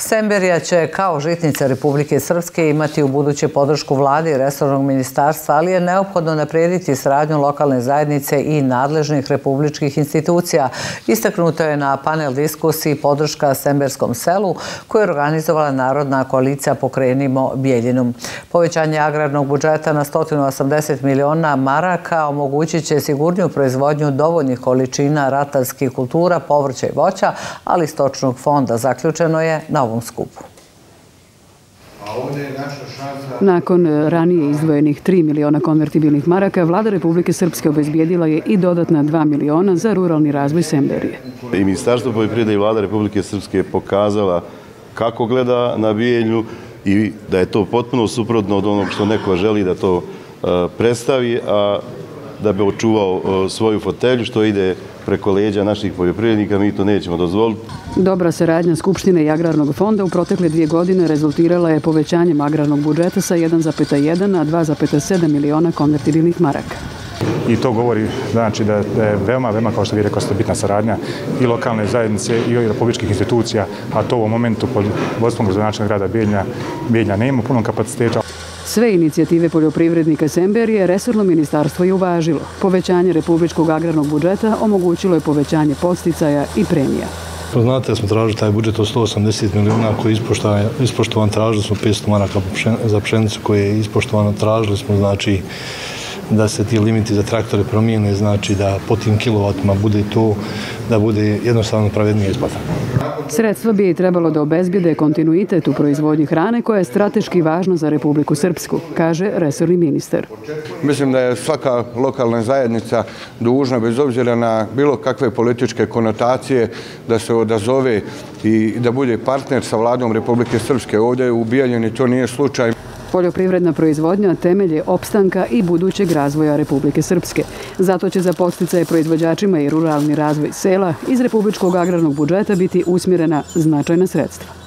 Semberija će kao žitnica Republike Srpske imati u buduće podršku vlade i resornog ministarstva, ali je neophodno naprijediti sradnju lokalne zajednice i nadležnih republičkih institucija. Istaknuto je na panel diskusiji podrška Semberskom selu koju je organizovala Narodna koalicija Pokrenimo Bijeljinom. Povećanje agrarnog budžeta na 180 miliona maraka omogućit će sigurniju proizvodnju dovoljnih količina ratarskih kultura, povrća i voća, ali stočnog fonda. Zaključeno je na ovom skupu. Nakon ranije izdvojenih 3 miliona konvertibilnih maraka, vlada Republike Srpske obezbijedila je i dodatna 2 miliona za ruralni razvoj Semberije. I Ministarstvo poljoprivrede i vlada Republike Srpske je pokazala kako gleda na bijelju i da je to potpuno suprotno od onog što neko želi da to e, predstavi, a da bi očuvao e, svoju fotelju što ide preko leđa naših poljoprivrednika, mi to nećemo dozvoliti. Dobra saradnja Skupštine i Agrarnog fonda u protekle dvije godine rezultirala je povećanjem agrarnog budžeta sa 1,1 na 2,7 miliona konvertibilnih maraka. I to govori znači, da je veoma, veoma, kao što vi rekao, bitna saradnja i lokalne zajednice i republičkih institucija, a to u momentu pod vodstvom gradonačnog grada Bijeljna, Bijeljna nema puno kapaciteta. Sve inicijative poljoprivrednika Semberije resorno ministarstvo je uvažilo. Povećanje republičkog agrarnog budžeta omogućilo je povećanje posticaja i premija. Pa znate da smo tražili taj budžet od 180 milijuna koji je ispoštovan, tražili smo 500 maraka za pšenicu koje je ispoštovano, tražili smo znači da se ti limiti za traktore promijene, znači da po tim kilovatima bude to, da bude jednostavno pravednije isplata. Sredstva bi trebalo da obezbjede kontinuitet u proizvodnji hrane koja je strateški važna za Republiku Srpsku, kaže resorni minister. Mislim da je svaka lokalna zajednica dužna, bez obzira na bilo kakve političke konotacije, da se odazove i da bude partner sa vladom Republike Srpske. Ovdje u Bijeljeni to nije slučaj. Poljoprivredna proizvodnja temelj je opstanka i budućeg razvoja Republike Srpske. Zato će za posticaje proizvođačima i ruralni razvoj sela iz Republičkog agrarnog budžeta biti usmjerena značajna sredstva.